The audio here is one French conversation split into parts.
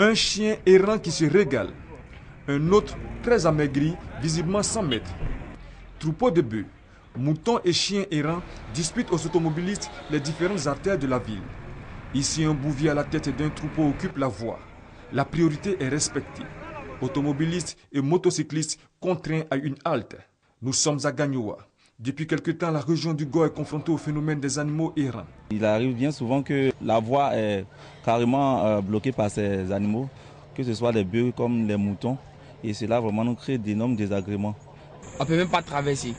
Un chien errant qui se régale. Un autre très amaigri, visiblement 100 mètres. Troupeau de bœufs, moutons et chiens errants disputent aux automobilistes les différentes artères de la ville. Ici, un bouvier à la tête d'un troupeau occupe la voie. La priorité est respectée. Automobilistes et motocyclistes contraints à une halte. Nous sommes à Gagnoua. Depuis quelque temps, la région du Go est confrontée au phénomène des animaux errants. Il arrive bien souvent que la voie est carrément euh, bloquée par ces animaux, que ce soit les bœufs comme les moutons. Et cela vraiment nous crée d'énormes désagréments. On ne peut même pas traverser.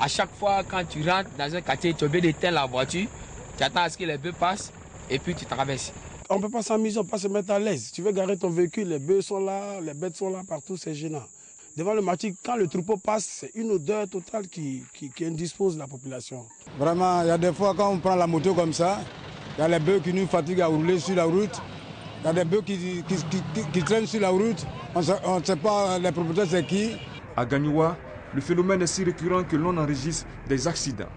À chaque fois, quand tu rentres dans un quartier, tu es obligé d'éteindre la voiture, tu attends à ce que les bœufs passent et puis tu traverses. On ne peut pas s'amuser, on ne peut pas se mettre à l'aise. Tu veux garer ton véhicule, les bœufs sont là, les bêtes sont là partout, c'est gênant. Devant le marché, quand le troupeau passe, c'est une odeur totale qui, qui, qui, indispose la population. Vraiment, il y a des fois quand on prend la moto comme ça, il y a les bœufs qui nous fatiguent à rouler sur la route. Il y a des bœufs qui, qui traînent sur la route. On ne sait pas les propriétaires c'est qui. À Gagnoua, le phénomène est si récurrent que l'on enregistre des accidents.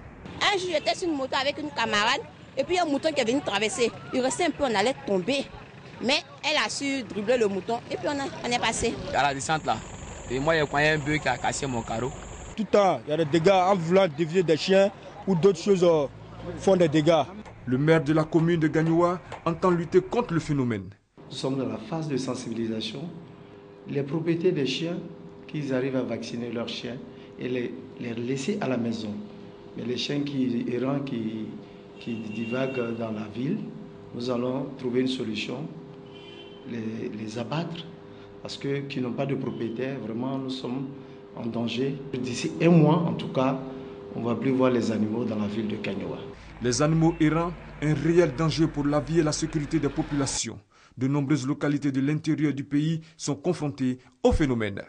Un jour, j'étais sur une moto avec une camarade et puis un mouton qui est venu traverser. Il restait un peu, on allait tomber. Mais elle a su dribbler le mouton et puis on, a, on est passé. À la descente là, et moi, il y a un bœuf qui a cassé mon carreau. Tout le temps, il y a des dégâts en voulant dévier des chiens ou d'autres choses euh, font des dégâts. Le maire de la commune de Gagnoua entend lutter contre le phénomène. Nous sommes dans la phase de sensibilisation. Les propriétaires des chiens, qu'ils arrivent à vacciner leurs chiens et les, les laisser à la maison. Mais les chiens qui errants, qui, qui divaguent dans la ville, nous allons trouver une solution, les, les abattre parce que qui n'ont pas de propriétaire, vraiment nous sommes en danger. D'ici un mois en tout cas, on ne va plus voir les animaux dans la ville de Kanyoua. Les animaux errants, un réel danger pour la vie et la sécurité des populations. De nombreuses localités de l'intérieur du pays sont confrontées au phénomène.